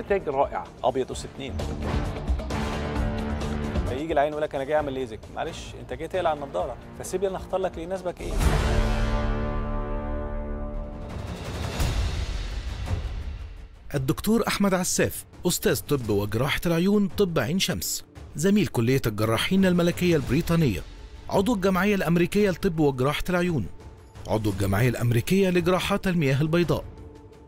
نتائج رائعة. أبيض اس 2 فيجي العين يقول لك أنا جاي أعمل ليزك معلش أنت جاي تقلع النضارة. فسيب لي أنا أختار لك اللي يناسبك إيه؟ الدكتور أحمد عساف أستاذ طب وجراحة العيون طب عين شمس زميل كلية الجراحين الملكية البريطانية عضو الجمعية الأمريكية لطب وجراحة العيون عضو الجمعية الأمريكية لجراحات المياه البيضاء.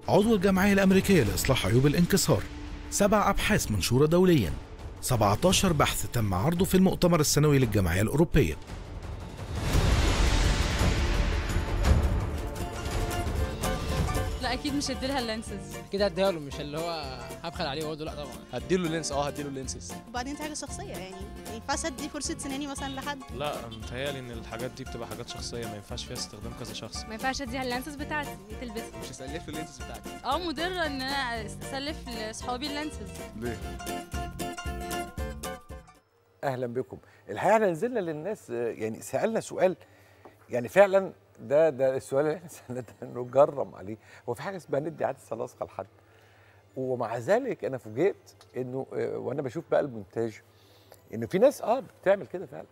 عضو الجمعية الأمريكية لإصلاح عيوب الانكسار. سبع أبحاث منشورة دوليا. 17 بحث تم عرضه في المؤتمر السنوي للجمعية الأوروبية. لا أكيد مش هديلها ال lenses كده هديها له مش اللي هو هبخل عليه وأقول له لأ طبعا. هديله lens آه هديله lenses. وبعدين دي حاجة شخصية يعني. ما ينفعش ادي فرشه سناني مثلا لحد؟ لا متهيألي إن الحاجات دي بتبقى حاجات شخصية ما ينفعش فيها استخدام كذا شخص. ما ينفعش أديها ال lenses بتاعتي تلبسها. مش هسلف له ال lenses بتاعتي. آه مضره إن أنا أسلف لاصحابي ال lenses ليه؟ أهلا بكم. الحقيقة إحنا نزلنا للناس آه، يعني سألنا سؤال يعني فعلا ده ده السؤال اللي إحنا سألناه ده نجرم عليه. هو في حاجة اسمها ندي عدسه لاصقه لحد. ومع ذلك أنا فوجئت إنه آه، وأنا بشوف بقى المونتاج إنه في ناس آه بتعمل كده فعلا.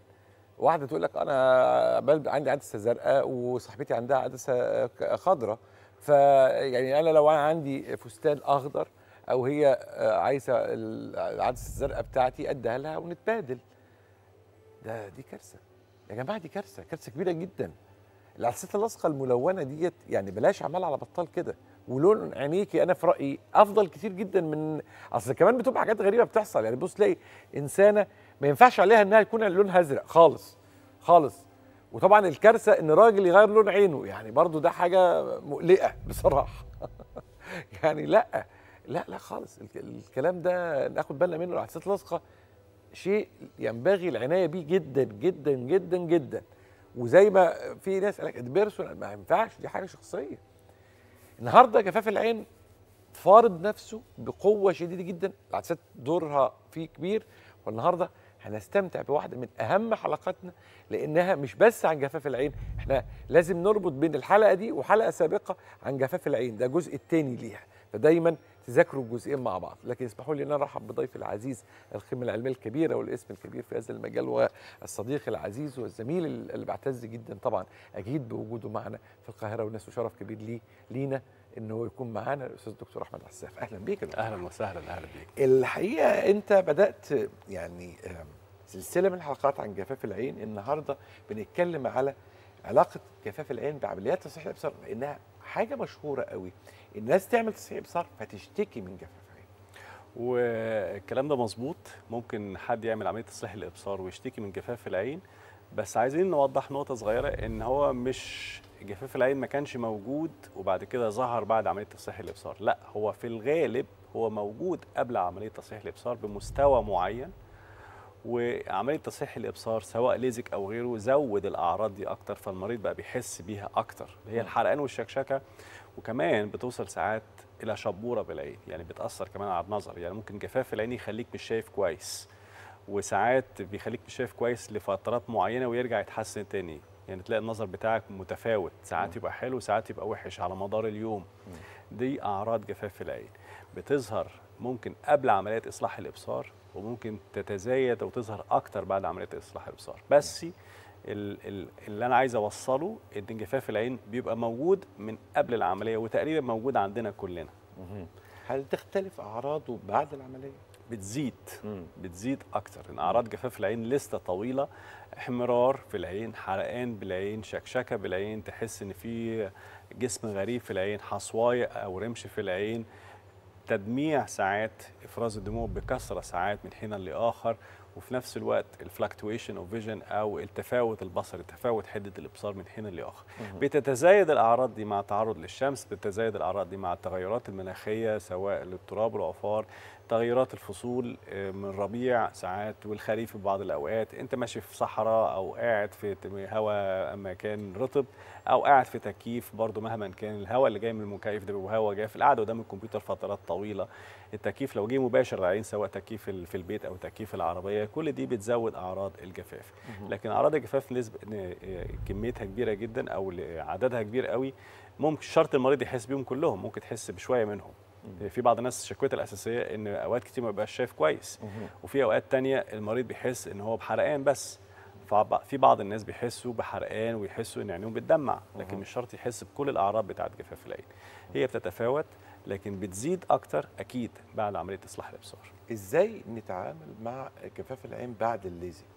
واحدة تقول لك أنا عندي عدسه زرقاء وصاحبتي عندها عدسه خضراء فيعني أنا لو أنا عندي فستان أخضر أو هي آه، عايزة العدسه الزرقاء بتاعتي أديها لها ونتبادل. ده دي كارثة. يا جماعة دي كارثة كارثة كبيرة جدا. العدسات اللاصقة الملونة ديت يعني بلاش عمال على بطال كده. ولون عينيكي أنا في رأيي أفضل كتير جدا من أصل كمان بتبقى حاجات غريبة بتحصل. يعني بص تلاقي إنسانة ما ينفعش عليها إنها يكون لونها أزرق خالص خالص. وطبعا الكارثة إن راجل يغير لون عينه يعني برضو ده حاجة مقلقة بصراحة. يعني لأ لأ لأ خالص. الك- الكلام ده ناخد بالنا منه. العدسات اللاصقة شيء ينبغي العناية بيه جدا جدا جدا جدا. وزي ما في ناس قال لك ده بيرسونال ما ينفعش دي حاجة شخصية. النهارده جفاف العين فارض نفسه بقوة شديدة جدا العدسات دورها فيه كبير والنهاردة هنستمتع بواحدة من أهم حلقاتنا لأنها مش بس عن جفاف العين إحنا لازم نربط بين الحلقة دي وحلقة سابقة عن جفاف العين ده الجزء الثاني ليها. فدايما تذاكروا الجزئين مع بعض لكن اسمحوا لي إن أنا أرحب بضيفي العزيز القيمه العلمية الكبيرة والاسم الكبير في هذا المجال والصديق العزيز والزميل اللي بعتز جدا طبعا أكيد بوجوده معنا في القاهرة والناس وشرف كبير لي لينا انه يكون معانا الأستاذ الدكتور أحمد عساف أهلا بيك. أهلا وسهلا أهلا بيك. الحقيقة أنت بدأت يعني سلسلة من الحلقات عن جفاف العين. النهارده بنتكلم على علاقة جفاف العين بعمليات تصحيح الابصار لأنها حاجة مشهورة قوي. الناس تعمل تصحيح ابصار فتشتكي من جفاف والكلام ده مظبوط. ممكن حد يعمل عملية تصحيح الإبصار ويشتكي من جفاف العين. بس عايزين نوضح نقطة صغيرة إن هو مش جفاف العين ما كانش موجود وبعد كده ظهر بعد عملية تصحيح الإبصار. لأ هو في الغالب هو موجود قبل عملية تصحيح الإبصار بمستوى معين. وعملية تصحيح الإبصار سواء ليزك أو غيره زود الأعراض دي أكتر فالمريض بقى بيحس بيها أكتر. اللي هي الحرقان والشكشكة وكمان بتوصل ساعات إلى شبورة بالعين يعني بتأثر كمان على النظر يعني ممكن جفاف العين يخليك مش شايف كويس وساعات بيخليك مش شايف كويس لفترات معينة ويرجع يتحسن تاني يعني تلاقي النظر بتاعك متفاوت ساعات يبقى حلو ساعات يبقى وحش على مدار اليوم. دي أعراض جفاف العين. بتظهر ممكن قبل عمليات إصلاح الإبصار وممكن تتزايد أو تظهر أكتر بعد عمليات إصلاح الإبصار. بس ال- ال- اللي أنا عايز أوصله إن جفاف العين بيبقى موجود من قبل العملية وتقريبا موجود عندنا كلنا. هل تختلف أعراضه بعد العملية؟ بتزيد. بتزيد أكتر. إن أعراض جفاف العين لسه طويلة احمرار في العين حرقان بالعين شكشكة بالعين تحس إن في جسم غريب في العين حصواية أو رمش في العين تدميع ساعات إفراز الدموع بكثرة ساعات من حين لآخر وفي نفس الوقت ال fluctuation of vision أو التفاوت البصري تفاوت حدة الإبصار من حين لآخر. بتتزايد الأعراض دي مع التعرض للشمس بتتزايد الأعراض دي مع التغيرات المناخية سواء للتراب والعفار تغيرات الفصول آه، من ربيع ساعات والخريف في بعض الأوقات. أنت ماشي في صحراء أو قاعد في هواء مكان رطب أو قاعد في تكييف برضو مهما كان. الهواء اللي جاي من المكيف ده بيبقى هواء جاف. القعدة قدام الكمبيوتر فترات طويلة. التكييف لو جه مباشر العين سواء تكييف في البيت أو تكييف العربية كل دي بتزود أعراض الجفاف. لكن أعراض الجفاف نسبه آه، كميتها كبيرة جدا أو عددها كبير قوي ممكن شرط المريض يحس بيهم كلهم. ممكن تحس بشوية منهم. في بعض الناس شكوتها الأساسية إن أوقات كتير ما بيبقاش شايف كويس. وفي أوقات تانية المريض بيحس إن هو بحرقان بس. في بعض الناس بيحسوا بحرقان ويحسوا إن عينيهم بتدمع لكن مش شرط يحس بكل الأعراض بتاعت جفاف العين. هي بتتفاوت لكن بتزيد أكتر أكيد بعد عملية إصلاح الإبصار. إزاي نتعامل مع جفاف العين بعد الليزك بي-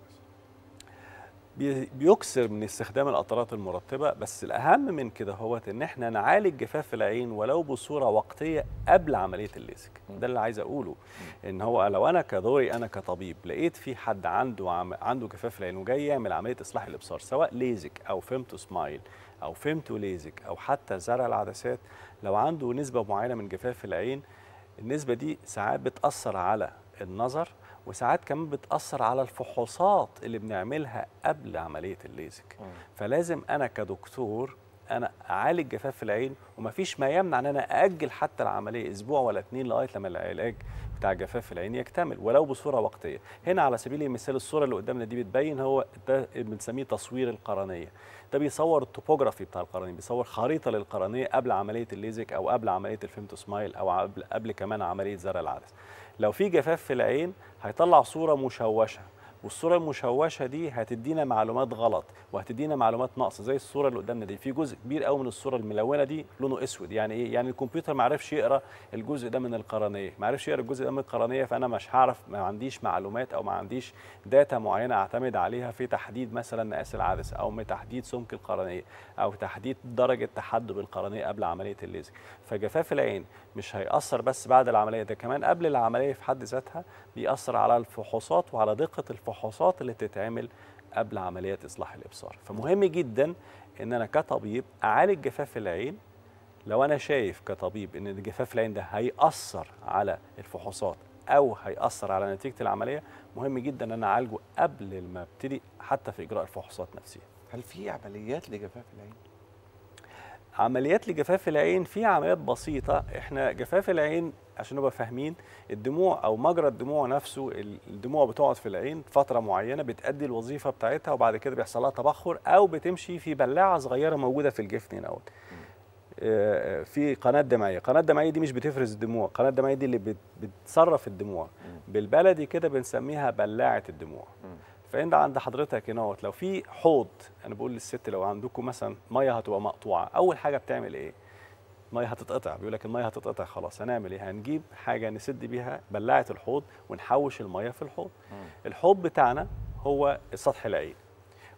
بيكسر من استخدام القطرات المرطبة بس الأهم من كده هو إن إحنا نعالج جفاف العين ولو بصورة وقتية قبل عملية الليزك ده اللي عايز أقوله. إن هو لو أنا كدوري أنا كطبيب لقيت في حد عنده عم عنده جفاف العين وجاي يعمل عملية إصلاح الإبصار سواء ليزك أو femto smile أو femto LASIK أو حتى زرع العدسات لو عنده نسبة معينة من جفاف العين النسبة دي ساعات بتأثر على النظر وساعات كمان بتأثر على الفحوصات اللي بنعملها قبل عملية الليزك. فلازم أنا كدكتور أنا أعالج جفاف العين ومفيش ما يمنع إن أنا أأجل حتى العملية أسبوع ولا اتنين لغاية لما العلاج بتاع جفاف العين يكتمل ولو بصورة وقتية. هنا على سبيل المثال الصورة اللي قدامنا دي بتبين هو ده بنسميه تصوير القرنية. ده بيصور ال topography بتاع القرنية بيصور خريطة للقرنية قبل عملية الليزك أو قبل عملية ال femto smile أو قبل قبل كمان عملية زرع العدسه لو في جفاف في العين هيطلع صورة مشوشة. والصورة المشوشة دي هتدينا معلومات غلط وهتدينا معلومات ناقصه زي الصورة اللي قدامنا دي. في جزء كبير قوي من الصورة الملونة دي لونه أسود. يعني إيه؟ يعني الكمبيوتر ما عرفش يقرأ الجزء ده من القرنية. ما عرفش يقرأ الجزء ده من القرنية فأنا مش هعرف ما عنديش معلومات أو ما عنديش داتا معينة أعتمد عليها في تحديد مثلا مقاس العدسة أو تحديد سمك القرنية أو تحديد درجة تحدب القرنية قبل عملية الليزك فجفاف العين مش هيأثر بس بعد العملية ده كمان قبل العملية في حد ذاتها بيأثر على الفحوصات وعلى دقة الفحوصات اللي بتتعمل قبل عمليات إصلاح الإبصار. فمهم جدا إن أنا كطبيب أعالج جفاف العين. لو أنا شايف كطبيب إن جفاف العين ده هيأثر على الفحوصات أو هيأثر على نتيجة العملية مهم جدا إن أنا أعالجه قبل ما أبتدي حتى في إجراء الفحوصات نفسها هل في عمليات لجفاف العين؟ عمليات لجفاف العين في عمليات بسيطة. إحنا جفاف العين عشان نبقى فاهمين الدموع أو مجرى الدموع نفسه الدموع بتقعد في العين فترة معينة بتأدي الوظيفة بتاعتها وبعد كده بيحصل لها تبخر أو بتمشي في بلاعة صغيرة موجودة في الجفن هنا أهوت. آه، في قناة دمعية. قناة دمعية دي مش بتفرز الدموع. قناة دمعية دي اللي بت- بتصرف الدموع. بالبلدي كده بنسميها بلاعة الدموع. فأنت عند حضرتك هنا لو في حوض أنا بقول للست لو عندكم مثلا مية هتبقى مقطوعة أول حاجة بتعمل إيه؟ مية هتتقطع بيقول لك المية هتتقطع خلاص هنعمل إيه؟ هنجيب حاجة نسد بيها بلاعة الحوض ونحوش المية في الحوض. الحوض بتاعنا هو سطح العين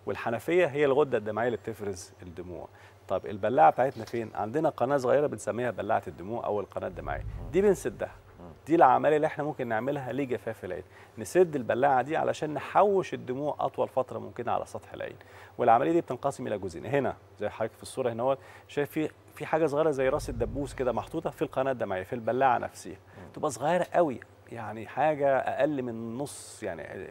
والحنفية هي الغدة الدمعية اللي بتفرز الدموع. طب البلاعة بتاعتنا فين؟ عندنا قناة صغيرة بنسميها بلاعة الدموع أو القناة الدمعية. دي بنسدها. دي العملية اللي إحنا ممكن نعملها لجفاف العين نسد البلاعة دي علشان نحوش الدموع أطول فترة ممكنة على سطح العين والعملية دي بتنقسم إلى جزئين. هنا زي حضرتك في الصورة هنا شايف في في حاجة صغيرة زي راس الدبوس كده محطوطة في القناة الدمعيه في البلاعة نفسها. تبقى صغيرة قوي يعني حاجة أقل من نص يعني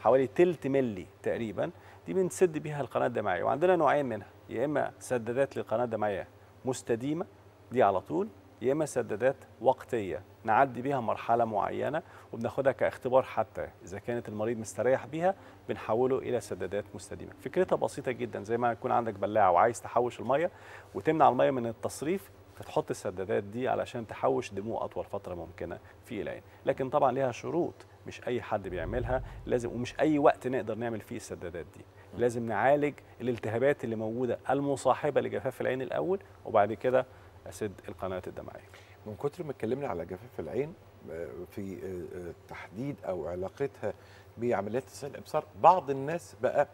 حوالي تلت ملي تقريبا. دي بنسد بيها القناة الدمعيه وعندنا نوعين منها. يا إما سدادات للقناة الدمعيه مستديمة دي على طول. يا إما سدادات وقتية. نعدي بيها مرحلة معينة وبناخدها كاختبار حتى إذا كانت المريض مستريح بيها بنحوله إلى سدادات مستديمة. فكرتها بسيطة جدا زي ما يكون عندك بلاعة وعايز تحوش المية وتمنع المية من التصريف فتحط السدادات دي علشان تحوش دموع أطول فترة ممكنة في العين. لكن طبعا ليها شروط مش أي حد بيعملها لازم ومش أي وقت نقدر نعمل فيه السدادات دي. لازم نعالج الالتهابات اللي موجودة المصاحبة لجفاف العين الأول وبعد كده أسد القناه الدمعيه من كتر ما اتكلمنا على جفاف العين آه، في آه، آه، تحديد أو علاقتها بعمليات تصحيح الإبصار بعض الناس بقى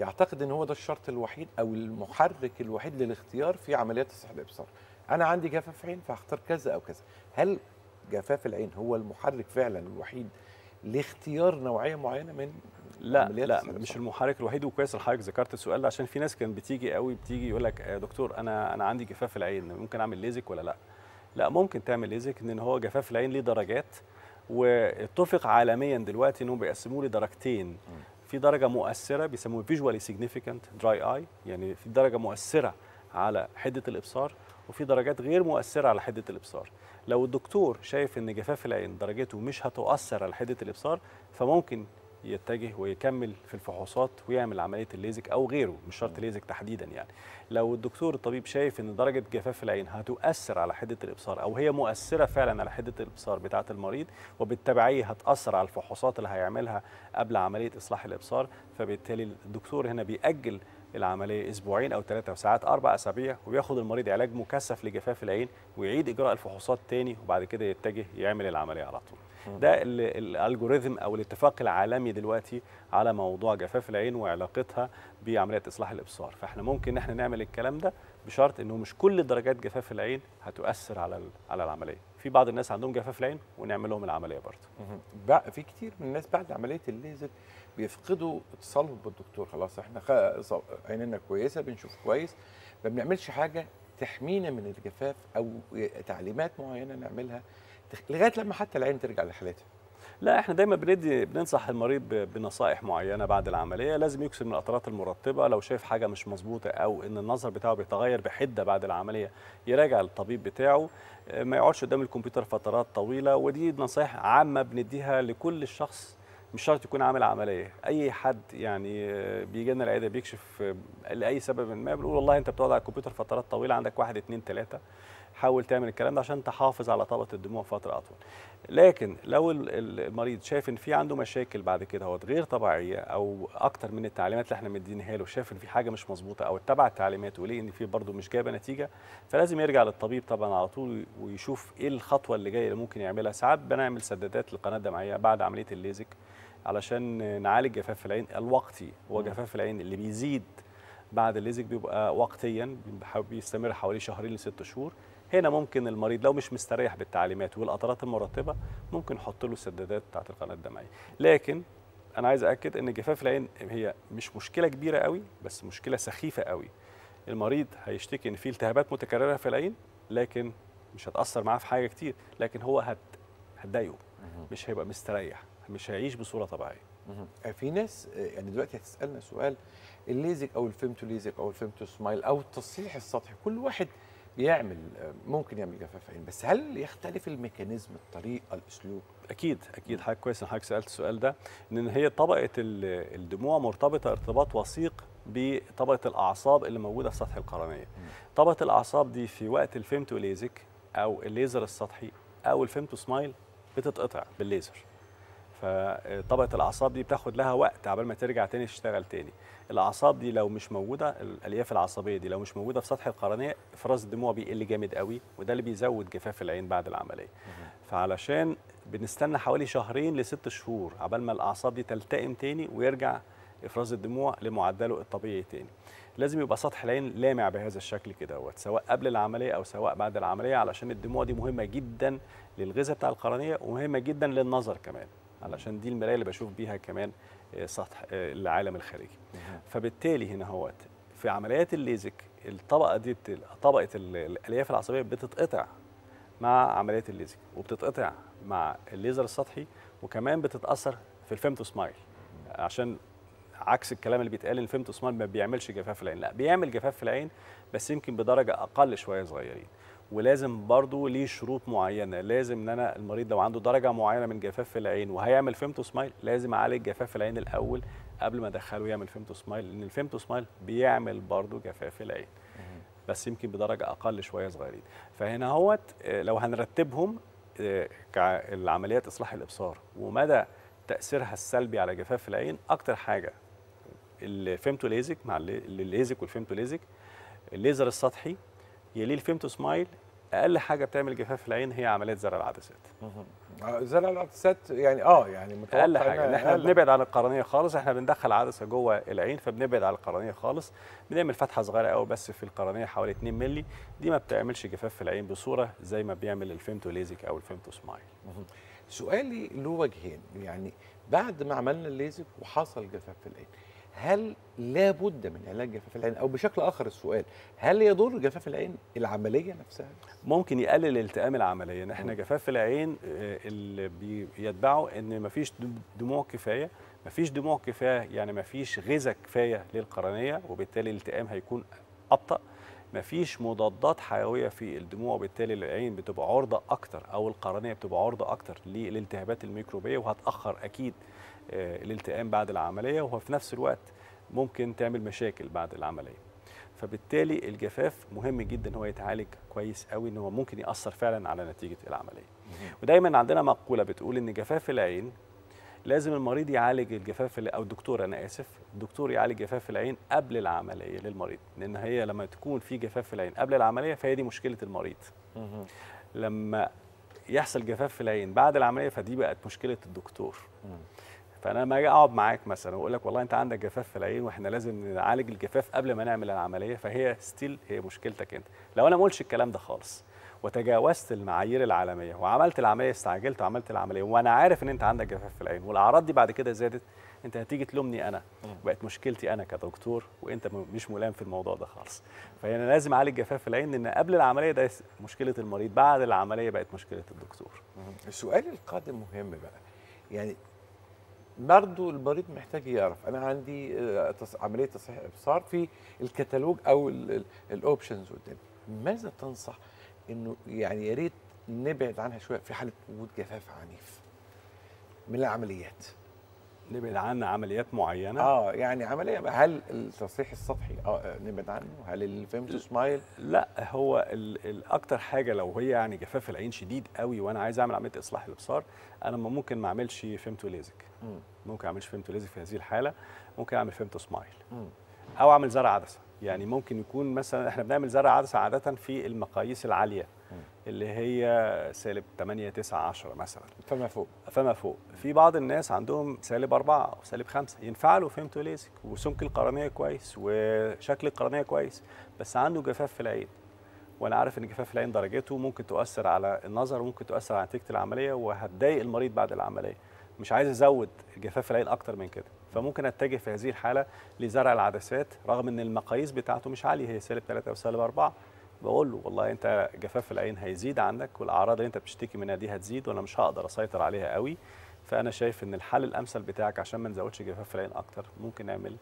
يعتقد إن هو ده الشرط الوحيد أو المحرك الوحيد للاختيار في عمليات تصحيح الإبصار. أنا عندي جفاف عين فاختار كذا أو كذا. هل جفاف العين هو المحرك فعلا الوحيد لاختيار نوعية معينة من لا لا مش؟ المحرك الوحيد وكويس إن حضرتك ذكرت السؤال ده عشان في ناس كانت بتيجي قوي بتيجي يقول لك يا دكتور أنا أنا عندي جفاف العين ممكن أعمل ليزك ولا لأ؟ لا ممكن تعمل ليزك إن هو جفاف العين ليه درجات واتفق عالميا دلوقتي إنهم بيقسموه لدرجتين. في درجة مؤثرة بيسموه visually significant dry eye يعني في درجة مؤثرة على حدة الإبصار وفي درجات غير مؤثرة على حدة الإبصار. لو الدكتور شايف إن جفاف العين درجته مش هتؤثر على حدة الإبصار فممكن يتجه ويكمل في الفحوصات ويعمل عملية الليزك أو غيره مش شرط ليزك تحديدا يعني لو الدكتور الطبيب شايف إن درجة جفاف العين هتؤثر على حدة الإبصار أو هي مؤثرة فعلا على حدة الإبصار بتاعة المريض وبالتبعية هتأثر على الفحوصات اللي هيعملها قبل عملية إصلاح الإبصار فبالتالي الدكتور هنا بيأجل العملية أسبوعين أو ثلاثة وساعات أربع أسابيع وبياخد المريض علاج مكثف لجفاف العين ويعيد إجراء الفحوصات تاني وبعد كده يتجه يعمل العملية على طول. ده ال- الالجوريثم أو الاتفاق العالمي دلوقتي على موضوع جفاف العين وعلاقتها بعملية إصلاح الإبصار، فإحنا ممكن إن إحنا نعمل الكلام ده بشرط إنه مش كل درجات جفاف العين هتؤثر على على العملية، في بعض الناس عندهم جفاف العين ونعمل لهم العملية برضه. في كتير من الناس بعد عملية الليزر بيفقدوا اتصالهم بالدكتور. خلاص إحنا عينينا كويسة بنشوف كويس. ما بنعملش حاجة تحمينا من الجفاف أو تعليمات معينة نعملها لغاية لما حتى العين ترجع لحالتها. لا إحنا دايما بندي بننصح المريض بنصائح معينة بعد العملية. لازم يكسر من القطرات المرطبة. لو شايف حاجة مش مظبوطة أو إن النظر بتاعه بيتغير بحدة بعد العملية يراجع الطبيب بتاعه. آه، ما يقعدش قدام الكمبيوتر فترات طويلة. ودي نصائح عامة بنديها لكل شخص. مش شرط يكون عامل عملية. أي حد يعني آه، بيجي لنا العيادة بيكشف آه، لأي سبب ما بنقول والله أنت بتقعد على الكمبيوتر فترات طويلة عندك واحد اتنين تلاتة. حاول تعمل الكلام ده عشان تحافظ على طبقه الدموع فترة أطول. لكن لو ال- ال- المريض شايف إن في عنده مشاكل بعد كده هو غير طبيعية أو أكتر من التعليمات اللي إحنا مدينها له شايف إن في حاجة مش مظبوطة أو اتبع التعليمات وليه إن في برضه مش جايبة نتيجة فلازم يرجع للطبيب طبعا على طول ويشوف إيه الخطوة اللي جاية اللي ممكن يعملها. ساعات بنعمل سدادات للقناة الدمعية بعد عملية الليزك علشان نعالج جفاف العين الوقتي. هو جفاف العين اللي بيزيد بعد الليزك بيبقى وقتيا بيستمر حوالي شهرين لست شهور. هنا ممكن المريض لو مش مستريح بالتعليمات والقطرات المرطبة ممكن نحط له السدادات بتاعت القناة الدمعيه لكن أنا عايز اكد إن جفاف العين هي مش مشكلة كبيرة قوي بس مشكلة سخيفة قوي. المريض هيشتكي إن في التهابات متكررة في العين لكن مش هتأثر معاه في حاجة كتير لكن هو هت هتضايقه. مش هيبقى مستريح مش هيعيش بصورة طبيعية. في ناس آه، يعني دلوقتي هتسألنا سؤال الليزك أو ال femto LASIK أو ال femto SMILE أو التصحيح السطحي كل واحد بيعمل آه، ممكن يعمل جفاف عين بس هل يختلف ال mechanism الطريقة الأسلوب؟ أكيد أكيد. حضرتك كويس إن حضرتك سألت السؤال ده ان هي طبقة ال- الدموع مرتبطة ارتباط وثيق بطبقة الأعصاب اللي موجودة في سطح القرنية. طبقة الأعصاب دي في وقت ال femto LASIK أو الليزر السطحي أو ال femto SMILE بتتقطع بالليزر. فطبقة الأعصاب دي بتاخد لها وقت عبال ما ترجع تاني تشتغل تاني. الأعصاب دي لو مش موجودة الألياف العصبية دي لو مش موجودة في سطح القرنية إفراز الدموع بيقل جامد قوي وده اللي بيزود جفاف العين بعد العملية. فعلشان بنستنى حوالي شهرين لست شهور عبال ما الأعصاب دي تلتئم تاني ويرجع إفراز الدموع لمعدله الطبيعي تاني. لازم يبقى سطح العين لامع بهذا الشكل كده سواء قبل العملية أو سواء بعد العملية علشان الدموع دي مهمة جدا للغذاء بتاع القرنية ومهمة جدا للنظر كمان. علشان دي المراية اللي بشوف بيها كمان آه، سطح آه، العالم الخارجي. فبالتالي هنا هوت في عمليات الليزك الطبقة دي. طبقة ال- الألياف العصبية بتتقطع مع عمليات الليزك وبتتقطع مع الليزر السطحي وكمان بتتأثر في ال femto SMILE. عشان عكس الكلام اللي بيتقال إن ال femto SMILE ما بيعملش جفاف في العين لا بيعمل جفاف في العين بس يمكن بدرجة أقل شوية صغيرين. ولازم برضو ليه شروط معينة. لازم إن أنا المريض لو عنده درجة معينة من جفاف في العين وهيعمل femto SMILE لازم أعالج جفاف في العين الأول قبل ما أدخله يعمل femto SMILE لأن ال femto SMILE بيعمل برضو جفاف في العين. بس يمكن بدرجة أقل شوية صغيرين. فهنا هوت آه، لو هنرتبهم آه، كالعمليات إصلاح الإبصار ومدى تأثيرها السلبي على جفاف العين أكتر حاجة ال femto LASIK مع اللي- الليزك وال femto LASIK الليزر السطحي يليه ال femto SMILE أقل حاجة بتعمل جفاف في العين هي عمليات زرع العدسات. زرع العدسات يعني آه يعني متوقع أقل حاجة إن إحنا أقل. بنبعد عن القرنية خالص إحنا بندخل عدسة جوه العين فبنبعد عن القرنية خالص. بنعمل فتحة صغيرة قوي بس في القرنية حوالي 2 مللي. دي ما بتعملش جفاف في العين بصورة زي ما بيعمل ال femto LASIK أو ال femto SMILE. سؤالي له وجهين يعني بعد ما عملنا الليزك وحصل جفاف في العين هل لابد من علاج جفاف العين؟ أو بشكل آخر السؤال هل يضر جفاف العين العملية نفسها؟ ممكن يقلل التئام العملية. ان إحنا جفاف العين آه، اللي بيتبعه إن مفيش دم- دموع كفاية. مفيش دموع كفاية يعني مفيش غذاء كفاية للقرنية وبالتالي الالتئام هيكون أبطأ. مفيش مضادات حيوية في الدموع وبالتالي العين بتبقى عرضة أكتر أو القرنية بتبقى عرضة أكتر للالتهابات الميكروبية وهتأخر أكيد الالتئام بعد العملية وفي نفس الوقت ممكن تعمل مشاكل بعد العملية. فبالتالي الجفاف مهم جدا هو يتعالج كويس قوي إن هو ممكن يأثر فعلا على نتيجة العملية. ودايما عندنا مقولة بتقول إن جفاف العين لازم المريض يعالج الجفاف ال- أو الدكتور أنا آسف الدكتور يعالج جفاف العين قبل العملية للمريض لأن هي لما تكون في جفاف في العين قبل العملية فهي دي مشكلة المريض. لما يحصل جفاف في العين بعد العملية فدي بقت مشكلة الدكتور. فأنا لما أجي أقعد معاك مثلا وأقول لك والله أنت عندك جفاف في العين وإحنا لازم نعالج الجفاف قبل ما نعمل العملية فهي ستيل هي مشكلتك أنت. لو أنا ما قلتش الكلام ده خالص وتجاوزت المعايير العالمية وعملت العملية استعجلت وعملت العملية وأنا عارف إن أنت عندك جفاف في العين والأعراض دي بعد كده زادت أنت هتيجي تلومني أنا. بقت مشكلتي أنا كدكتور وأنت مش ملام في الموضوع ده خالص. فانا لازم أعالج جفاف في العين لأن قبل العملية ده مشكلة المريض بعد العملية بقت مشكلة الدكتور. السؤال القادم مهم بقى. يعني برضه المريض محتاج يعرف. أنا عندي آه، عملية تصحيح إبصار في الكتالوج أو ال options قدامي. ماذا تنصح إنه يعني يا ريت نبعد عنها شوية في حالة وجود جفاف عنيف من العمليات؟ نبعد عن عمليات معينة؟ آه يعني عملية. هل التصحيح السطحي؟ آه نبعد عنه؟ هل ال femto SMILE لا هو ال- الاكتر حاجة لو هي يعني جفاف العين شديد قوي وأنا عايز أعمل عملية إصلاح الإبصار أنا ممكن ما أعملش femto LASIK مم. ممكن ما أعملش femto LASIK في هذه الحالة. ممكن أعمل femto SMILE. أو أعمل زرع عدسة. يعني ممكن يكون مثلا إحنا بنعمل زرع عدسة عادة في المقاييس العالية. اللي هي سالب 8 9 10 مثلا. فما فوق. فما فوق. في بعض الناس عندهم سالب أربعة أو سالب خمسة. ينفع له femto LASIK وسمك القرنية كويس وشكل القرنية كويس بس عنده جفاف في العين. وأنا عارف إن جفاف العين درجته ممكن تؤثر على النظر وممكن تؤثر على نتيجة العملية وهتضايق المريض بعد العملية. مش عايز أزود جفاف العين أكتر من كده. فممكن أتجه في هذه الحالة لزرع العدسات رغم إن المقاييس بتاعته مش عالية هي سالب 3 أو سالب 4 بقول له والله انت جفاف العين هيزيد عندك والأعراض اللي انت بتشتكي منها دي هتزيد وأنا مش هقدر اسيطر عليها قوي. فأنا شايف إن الحل الأمثل بتاعك عشان ما نزودش جفاف العين أكتر ممكن نعمل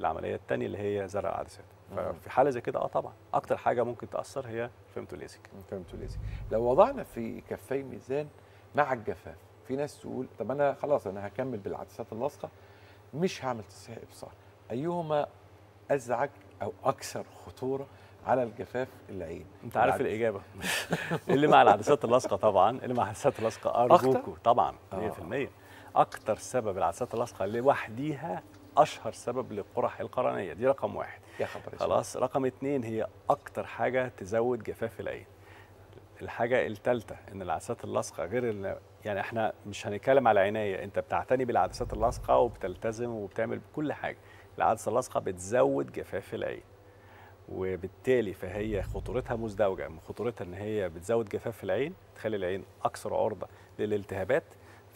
العملية الثانية اللي هي زرع العدسات. ففي حالة زي كده آه طبعا. أكتر حاجة ممكن تأثر هي فيمتوليزك فهمتوا ليزك لو وضعنا في كفي ميزان مع الجفاف في ناس تقول طب أنا خلاص أنا هكمل بالعدسات اللاصقه مش هعمل تصحيح إبصار. أيهما أزعج أو أكثر خطورة على الجفاف العين. أنت عارف الإجابة. اللي مع العدسات اللاصقه طبعا اللي مع العدسات اللاصقه ارجوكوا طبعا 100% أكتر سبب العدسات اللاصقه لوحديها أشهر سبب للقرح القرنية. دي رقم واحد. يا خبر. خلاص رقم اتنين هي أكتر حاجة تزود جفاف العين. الحاجة الثالثه إن العدسات اللاصقه غير يعني إحنا مش هنتكلم على عناية. أنت بتعتني بالعدسات اللاصقه وبتلتزم وبتعمل كل حاجة. العدسة اللاصقه بتزود جفاف العين. وبالتالي فهي خطورتها مزدوجة خطورتها إن هي بتزود جفاف العين تخلي العين أكثر عرضة للالتهابات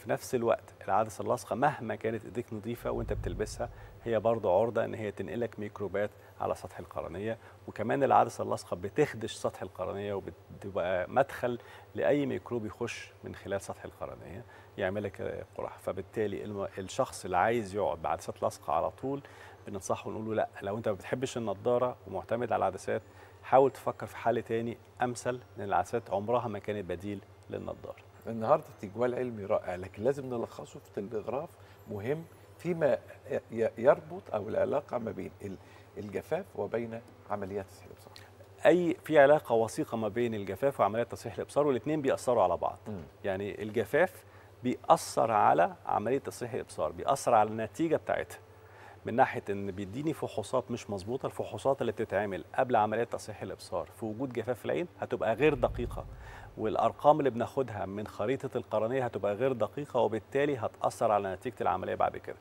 في نفس الوقت العدسه اللاصقه مهما كانت إيديك نظيفة وأنت بتلبسها هي برضه عرضة إن هي تنقلك ميكروبات على سطح القرنية. وكمان العدسه اللاصقه بتخدش سطح القرنية وبتبقى مدخل لأي ميكروب يخش من خلال سطح القرنية يعمل لك قرح فبالتالي الشخص اللي عايز يقعد بعدسات لاصقه على طول بننصحه ونقول له لأ لو أنت ما بتحبش النضارة ومعتمد على العدسات حاول تفكر في حل تاني أمثل لأن العدسات عمرها ما كانت بديل للنضارة. النهارده تجوال علمي رائع لكن لازم نلخصه في تلغراف مهم فيما يربط أو العلاقة ما بين ال- الجفاف وبين عمليات تصحيح الابصار أي في علاقة وثيقة ما بين الجفاف وعمليات تصحيح الابصار والاثنين بيأثروا على بعض. مم. يعني الجفاف بيأثر على عملية تصحيح الابصار بيأثر على النتيجة بتاعتها. من ناحية إن بيديني فحوصات مش مظبوطة الفحوصات اللي بتتعمل قبل عملية تصحيح الإبصار في وجود جفاف العين هتبقى غير دقيقة والأرقام اللي بناخدها من خريطة القرنية هتبقى غير دقيقة وبالتالي هتأثر على نتيجة العملية بعد كده.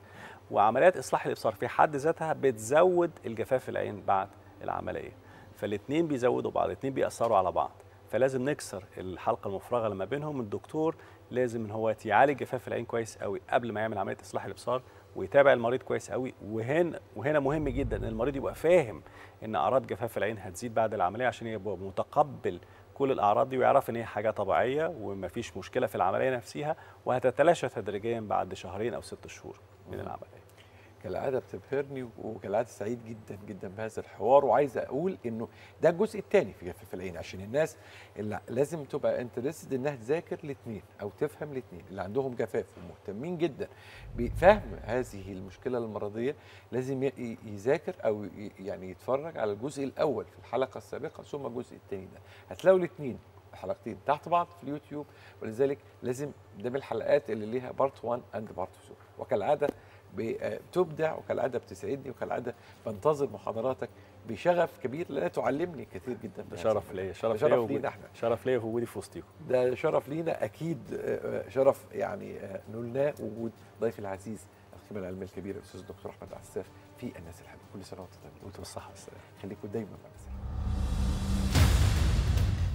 وعمليات إصلاح الإبصار في حد ذاتها بتزود الجفاف العين بعد العملية. فالاثنين بيزودوا بعض الاثنين بيأثروا على بعض. فلازم نكسر الحلقة المفرغة اللي ما بينهم. الدكتور لازم إن هو يعالج جفاف العين كويس قوي قبل ما يعمل عملية إصلاح الإبصار. ويتابع المريض كويس قوي. وهنا وهنا مهم جدا إن المريض يبقى فاهم إن أعراض جفاف العين هتزيد بعد العملية عشان يبقى متقبل كل الأعراض دي ويعرف إن هي حاجة طبيعية ومفيش مشكلة في العملية نفسها وهتتلاشى تدريجيا بعد شهرين أو ست شهور من العملية. كالعادة بتبهرني وكالعادة سعيد جدا جدا بهذا الحوار. وعايز أقول إنه ده الجزء الثاني في جفاف العين عشان الناس اللي لازم تبقى انترستد إنها تذاكر الاثنين أو تفهم الاثنين اللي عندهم جفاف ومهتمين جدا بفهم هذه المشكلة المرضية لازم يذاكر أو يعني يتفرج على الجزء الأول في الحلقة السابقة ثم الجزء الثاني ده. هتلاقوا الاثنين الحلقتين تحت بعض في اليوتيوب ولذلك لازم ده من الحلقات اللي ليها part 1 and part 2 وكالعادة بتبدع وكالعادة بتسعدني وكالعادة بنتظر محاضراتك بشغف كبير لأنها تعلمني كثير جدا ده شرف. ليا شرف ليا شرف وجودي لينا إحنا. شرف ليا وجودي في وسطيكم. ده شرف لينا أكيد آه، آه، شرف يعني آه، نلناه وجود ضيفي العزيز القيمه العلميه الكبيره الأستاذ الدكتور أحمد عساف في الناس الحلوه كل سنة وأنتم طيبين. وأنتم بالصحة والسلامة. خليكم دايما مع الناس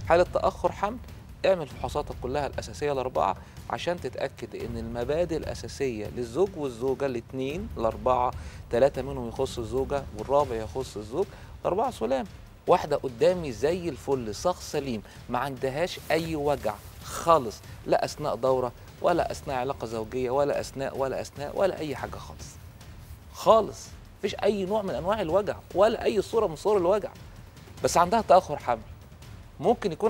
حالة تأخر حمل؟ اعمل فحوصاتك كلها الأساسية الأربعة عشان تتأكد إن المبادئ الأساسية للزوج والزوجة الاثنين الأربعة ثلاثة منهم يخص الزوجة والرابع يخص الزوج الأربعة سلام. واحدة قدامي زي الفل شخص سليم ما عندهاش أي وجع خالص لا أثناء دورة ولا أثناء علاقة زوجية ولا أثناء ولا أثناء ولا أي حاجة خالص. خالص. مفيش أي نوع من أنواع الوجع ولا أي صورة من صور الوجع. بس عندها تأخر حمل ممكن يكون